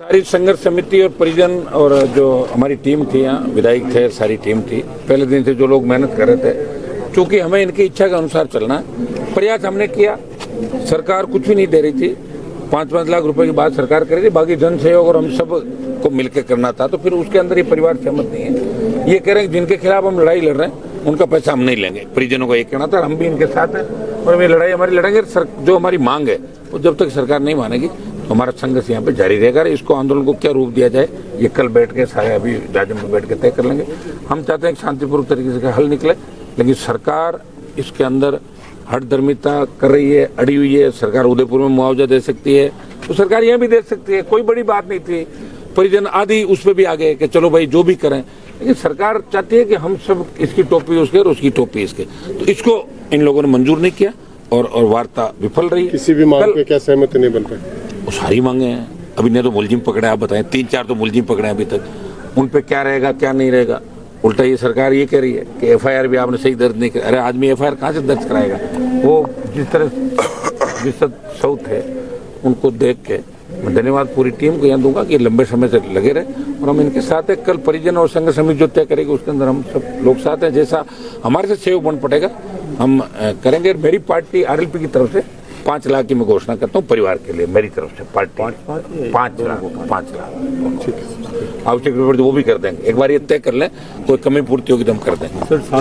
सारी संघर्ष समिति और परिजन और जो हमारी टीम थी यहाँ, विधायक थे, सारी टीम थी। पहले दिन से जो लोग मेहनत कर रहे थे क्योंकि हमें इनकी इच्छा के अनुसार चलना प्रयास हमने किया। सरकार कुछ भी नहीं दे रही थी। पाँच पाँच लाख रुपए की बात सरकार कर रही थी, बाकी जन सहयोग और हम सबको मिलकर करना था तो फिर उसके अंदर ये परिवार सहमत नहीं है। ये कह रहे हैं जिनके खिलाफ हम लड़ाई लड़ रहे हैं, उनका पैसा हम नहीं लेंगे। परिजनों का ये कहना था हम भी इनके साथ हैं, और हम ये लड़ाई हमारी लड़ेंगे। जो हमारी मांग है, वो जब तक सरकार नहीं मानेगी तो हमारा संघर्ष यहाँ पे जारी रहेगा। इसको आंदोलन को क्या रूप दिया जाए? ये कल बैठ के सारे अभी राज्य में बैठ के तय कर लेंगे। हम चाहते हैं कि शांतिपूर्वक तरीके से हल निकले लेकिन सरकार इसके अंदर हटधर्मिता कर रही है अड़ी हुई है। सरकार उदयपुर में मुआवजा दे सकती है। तो सरकार यहाँ भी दे सकती है। कोई बड़ी बात नहीं थी। परिजन आदि उस पर भी आ गए कि चलो भाई जो भी करें। लेकिन सरकार चाहती है कि हम सब इसकी टोपी उसके और उसकी टोपी इसके। तो इसको इन लोगों ने मंजूर नहीं किया और और वार्ता विफल रही। किसी भी मांग पे क्या सहमति नहीं बन पाई? वो सारी मांगे हैं। अभी ने तो मुलजिम पकड़े आप बताएँ, तीन चार तो मुलजिम पकड़े हैं अभी तक। उन पर क्या रहेगा, क्या नहीं रहेगा? उल्टा ये सरकार ये कह रही है कि एफआईआर भी आपने सही दर्ज नहीं कर अरे आदमी एफआईआर कहाँ से दर्ज कराएगा? वो जिस तरह जिस सऊथ है, उनको देख के मैं धन्यवाद पूरी टीम को यहाँ दूँगा कि लंबे समय से लगे रहे और हम इनके साथ है कल परिजन और संघ समिति जो तय करेगी, उसके अंदर हम सब लोग साथ हैं। जैसा हमारे से सहयोग बन पड़ेगा, हम करेंगे। मेरी पार्टी आरएलपी की तरफ़ से पाँच लाख की मैं घोषणा करता हूँ परिवार के लिए मेरी तरफ़ से पार्टी पाँच लाख? पाँच लाख आवश्यक वो भी कर देंगे। एक बार ये तय कर लें कोई कमी पूर्ति होगी तो हम कर देंगे।